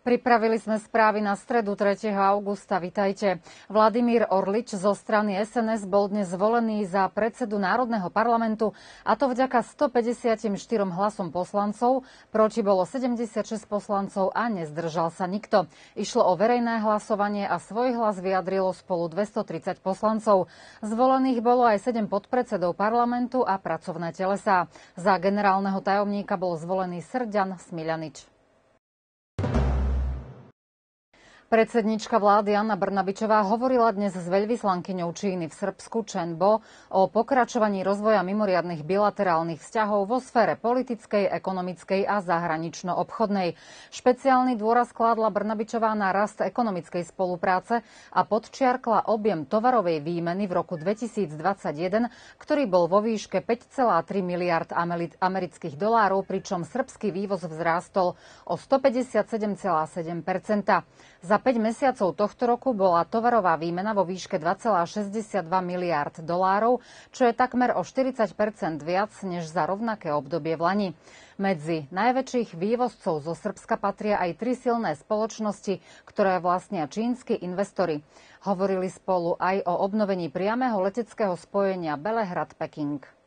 Pripravili sme správy na stredu 3. augusta. Vitajte. Vladimír Orlič zo strany SNS bol dnes zvolený za predsedu Národného parlamentu a to vďaka 154 hlasom poslancov. Proti bolo 76 poslancov a nezdržal sa nikto. Išlo o verejné hlasovanie a svoj hlas vyjadrilo spolu 230 poslancov. Zvolených bolo aj 7 podpredsedov parlamentu a pracovné telesá. Za generálneho tajomníka bol zvolený Srďan Smiľanič. Predsednička vlády Anna Brnabičová hovorila dnes s veľvyslankyňou Číny v Srbsku Čenbo o pokračovaní rozvoja mimoriadnych bilaterálnych vzťahov vo sfére politickej, ekonomickej a zahranično-obchodnej. Špeciálny dôraz kládla Brnabičová na rast ekonomickej spolupráce a podčiarkla objem tovarovej výmeny v roku 2021, ktorý bol vo výške 5,3 miliard amerických dolárov, pričom srbský vývoz vzrástol o 157,7 Za 5 mesiacov tohto roku bola tovarová výmena vo výške 2,62 miliard dolárov, čo je takmer o 40% viac než za rovnaké obdobie v Lani. Medzi najväčších vývozcov zo Srbska patria aj tri silné spoločnosti, ktoré vlastnia čínsky investori. Hovorili spolu aj o obnovení priamého leteckého spojenia Belehrad-Peking.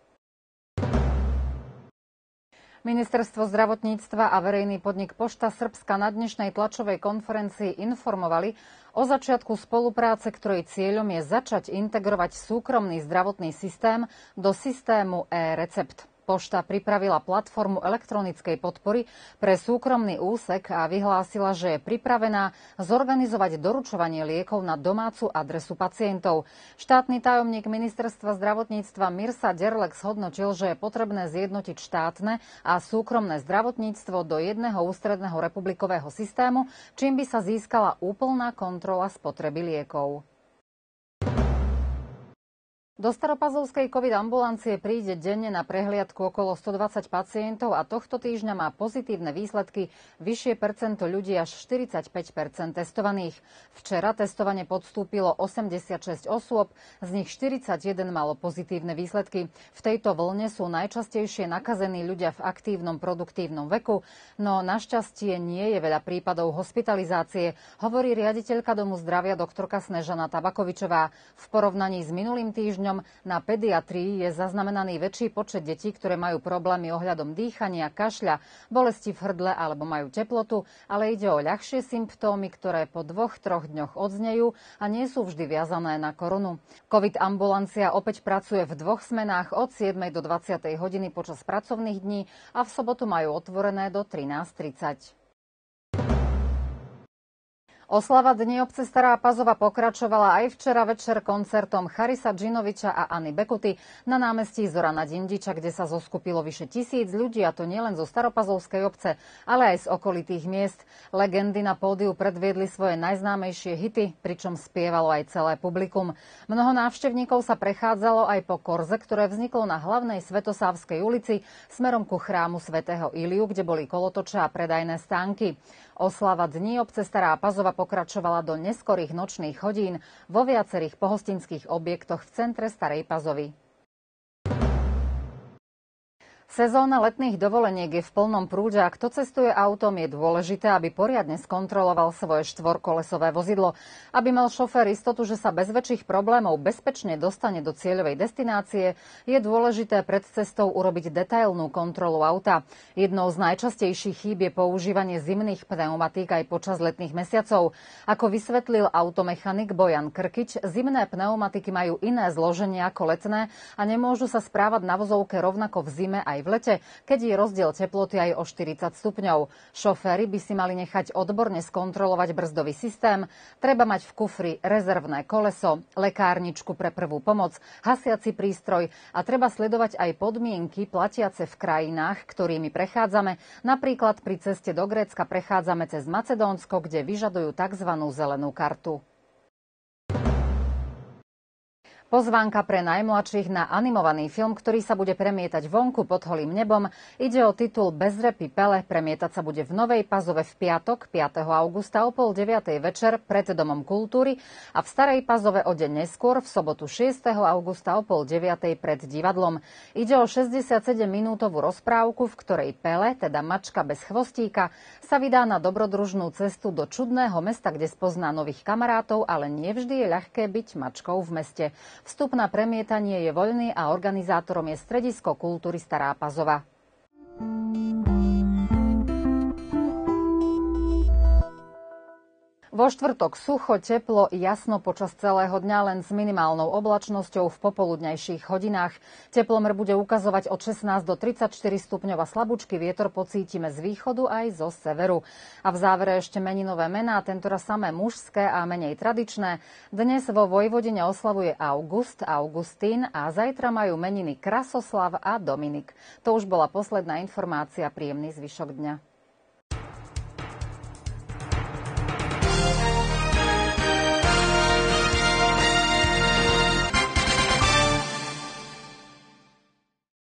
Ministerstvo zdravotníctva a verejný podnik Pošta Srbska na dnešnej tlačovej konferencii informovali o začiatku spolupráce, ktorej cieľom je začať integrovať súkromný zdravotný systém do systému e-recept. Pošta pripravila platformu elektronickej podpory pre súkromný úsek a vyhlásila, že je pripravená zorganizovať doručovanie liekov na domácu adresu pacientov. Štátny tajomník ministerstva zdravotníctva Mirsa Derlex hodnotil, že je potrebné zjednotiť štátne a súkromné zdravotníctvo do jedného ústredného republikového systému, čím by sa získala úplná kontrola spotreby liekov. Do Staropazovskej COVID ambulancie príde denne na prehliadku okolo 120 pacientov a tohto týždňa má pozitívne výsledky vyššie percento ľudí až 45% testovaných. Včera testovanie podstúpilo 86 osôb, z nich 41 malo pozitívne výsledky. V tejto vlne sú najčastejšie nakazení ľudia v aktívnom produktívnom veku, no našťastie nie je veľa prípadov hospitalizácie, hovorí riaditeľka Domu zdravia doktorka Snežana Tabakovičová. V porovnaní s minulým týždňom týždňom na pediatrii je zaznamenaný väčší počet detí, ktoré majú problémy ohľadom dýchania, kašľa, bolesti v hrdle alebo majú teplotu, ale ide o ľahšie symptómy, ktoré po dvoch, troch dňoch odznejú a nie sú vždy viazané na korunu. COVID ambulancia opäť pracuje v dvoch smenách od 7. do 20. hodiny počas pracovných dní a v sobotu majú otvorené do 13.30. Oslava Dni obce Stará Pazova pokračovala aj včera večer koncertom Charisa Džinoviča a Anny Bekuty na námestí Zorana Dindiča, kde sa zoskupilo vyše tisíc ľudí, a to nielen zo Staropazovskej obce, ale aj z okolitých miest. Legendy na pódiu predviedli svoje najznámejšie hity, pričom spievalo aj celé publikum. Mnoho návštevníkov sa prechádzalo aj po korze, ktoré vzniklo na hlavnej Svetosávskej ulici smerom ku chrámu svätého Iliu, kde boli kolotoče a predajné stánky. Oslava Dní obce Stará Pazova pokračovala do neskorých nočných hodín vo viacerých pohostinských objektoch v centre Starej Pazovy. Sezóna letných dovoleniek je v plnom prúde a kto cestuje autom je dôležité, aby poriadne skontroloval svoje štvorkolesové vozidlo, aby mal šofér istotu, že sa bez väčších problémov bezpečne dostane do cieľovej destinácie, je dôležité pred cestou urobiť detailnú kontrolu auta. Jednou z najčastejších chýb je používanie zimných pneumatík aj počas letných mesiacov. Ako vysvetlil automechanik Bojan Krkič, zimné pneumatiky majú iné zloženie ako letné a nemôžu sa správať na vozovke rovnako v zime aj v lete, keď je rozdiel teploty aj o 40 stupňov. Šoféry by si mali nechať odborne skontrolovať brzdový systém. Treba mať v kufri rezervné koleso, lekárničku pre prvú pomoc, hasiaci prístroj a treba sledovať aj podmienky platiace v krajinách, ktorými prechádzame. Napríklad pri ceste do Grécka prechádzame cez Macedónsko, kde vyžadujú tzv. zelenú kartu. Pozvánka pre najmladších na animovaný film, ktorý sa bude premietať vonku pod holým nebom. Ide o titul Bezrepy Pele. Premietať sa bude v Novej Pazove v piatok 5. augusta o pol 9. večer pred Domom kultúry a v Starej Pazove o deň neskôr v sobotu 6. augusta o pol 9. pred divadlom. Ide o 67-minútovú rozprávku, v ktorej Pele, teda mačka bez chvostíka, sa vydá na dobrodružnú cestu do čudného mesta, kde spozná nových kamarátov, ale nevždy je ľahké byť mačkou v meste. Vstup na premietanie je voľný a organizátorom je Stredisko kultúry Stará Pazova. Vo štvrtok sucho, teplo, jasno počas celého dňa len s minimálnou oblačnosťou v popoludnejších hodinách. Teplomr bude ukazovať od 16 do 34 stupňov a slabúčky vietor pocítime z východu aj zo severu. A v závere ešte meninové mená, tentoraz samé mužské a menej tradičné. Dnes vo Vojvodine oslavuje August, Augustín a zajtra majú meniny Krasoslav a Dominik. To už bola posledná informácia. Príjemný zvyšok dňa.